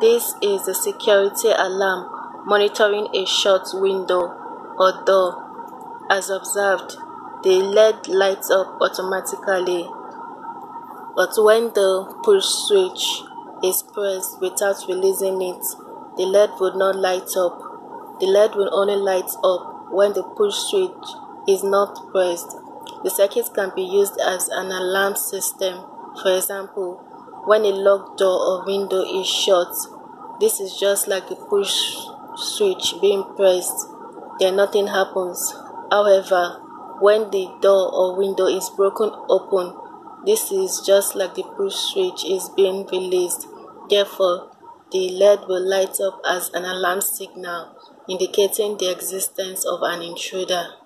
This is a security alarm monitoring a shut window or door. As observed, the LED lights up automatically, but when the push switch is pressed without releasing it, the LED would not light up. The LED will only light up when the push switch is not pressed. The circuit can be used as an alarm system. For example, when a locked door or window is shut, this is just like a push switch being pressed, then nothing happens. However, when the door or window is broken open, this is just like the push switch is being released. Therefore, the LED will light up as an alarm signal indicating the existence of an intruder.